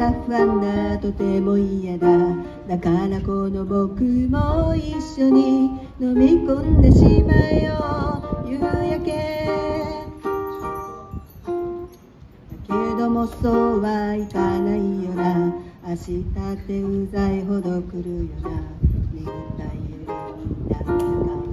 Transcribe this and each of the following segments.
が不安だとても嫌だ。だからこの僕も一緒に飲み込んでしまえよ。夕焼け。だけどもそうはいかないよな。明日ってうざいほど来るよな。眠たいよりみんな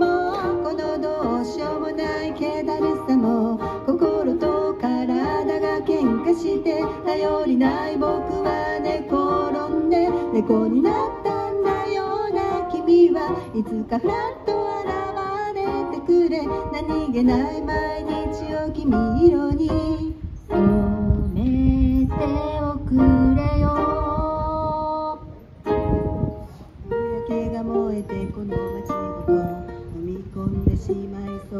もこのどうしようもない気だるさも心と体が喧嘩して頼りない僕は寝転んで猫になったんだような君はいつかふらっと現れてくれ。何気ない毎日を君色に。こ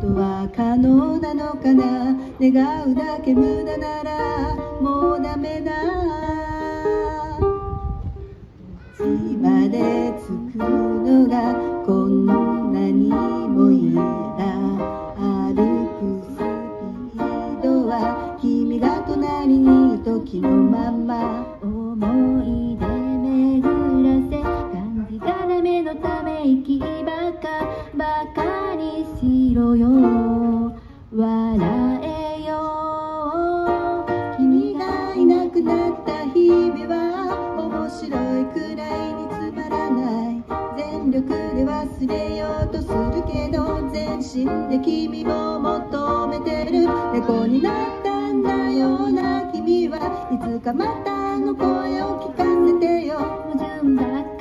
とは可能なのかな。願うだけ無駄ならもうダメだ。くで忘れようとするけど全身で君を求めてる。猫になったんだよな君は。いつかまたあの声を聞かせてよ。矛盾だらけ。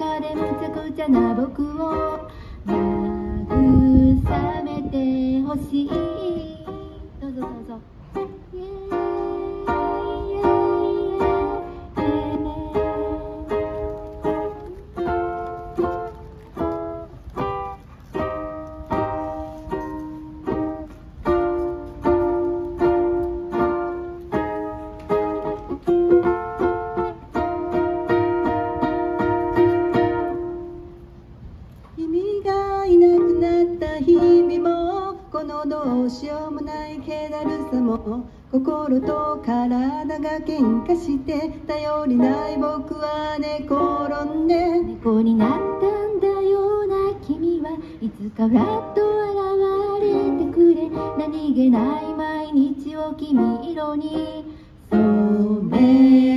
な日々もこのどうしようもない気だるさも心と体が喧嘩して頼りない僕は寝転んで。猫になったんだような君はいつかふらっと現れてくれ。何気ない毎日を君色に染め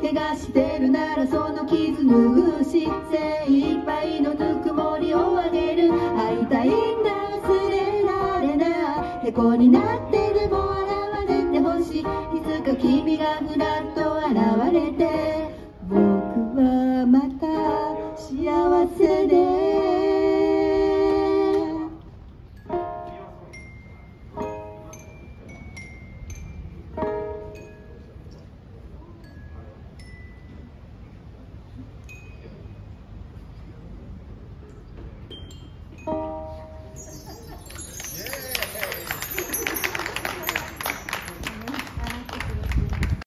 怪我してるならその傷拭うし精一杯のぬくもりをあげる。会いたいんだ忘れられないへこになってでも現れてほしい。いつか君がふらっと現れて。